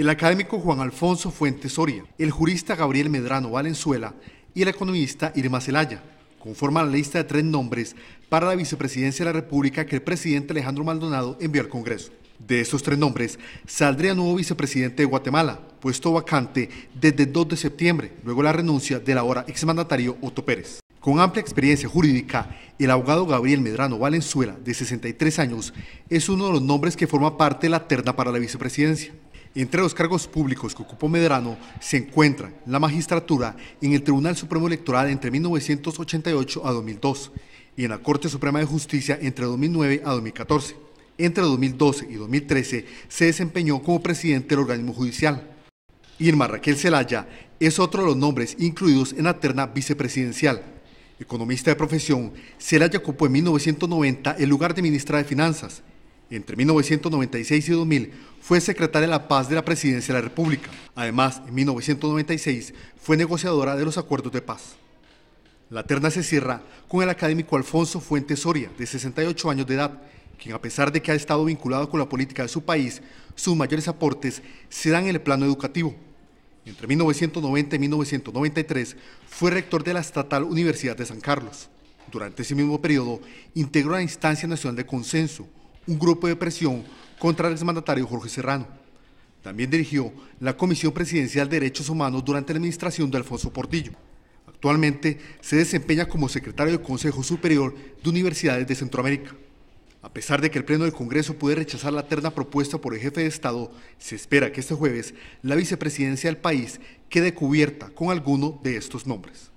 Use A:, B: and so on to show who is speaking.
A: el académico Juan Alfonso Fuentes Soria, el jurista Gabriel Medrano Valenzuela y el economista Irma Celaya. Conforman la lista de tres nombres para la vicepresidencia de la República que el presidente Alejandro Maldonado envió al Congreso. De estos tres nombres, saldría nuevo vicepresidente de Guatemala, puesto vacante desde el 2 de septiembre, luego la renuncia del ahora exmandatario Otto Pérez. Con amplia experiencia jurídica, el abogado Gabriel Medrano Valenzuela, de 63 años, es uno de los nombres que forma parte de la terna para la vicepresidencia. Entre los cargos públicos que ocupó Medrano se encuentran la magistratura en el Tribunal Supremo Electoral entre 1988 a 2002 y en la Corte Suprema de Justicia entre 2009 a 2014. Entre 2012 y 2013 se desempeñó como presidente del organismo judicial. Irma Raquel Celaya es otro de los nombres incluidos en la terna vicepresidencial. Economista de profesión, Celaya ocupó en 1990 el lugar de ministra de Finanzas. Entre 1996 y 2000 fue secretaria de la Paz de la Presidencia de la República. Además, en 1996 fue negociadora de los acuerdos de paz. La terna se cierra con el académico Alfonso Fuentes Soria, de 68 años de edad, quien a pesar de que ha estado vinculado con la política de su país, sus mayores aportes se dan en el plano educativo. Entre 1990 y 1993 fue rector de la Estatal Universidad de San Carlos. Durante ese mismo periodo integró la Instancia Nacional de Consenso, un grupo de presión contra el exmandatario Jorge Serrano. También dirigió la Comisión Presidencial de Derechos Humanos durante la administración de Alfonso Portillo. Actualmente se desempeña como secretario del Consejo Superior de Universidades de Centroamérica. A pesar de que el Pleno del Congreso puede rechazar la terna propuesta por el jefe de Estado, se espera que este jueves la vicepresidencia del país quede cubierta con alguno de estos nombres.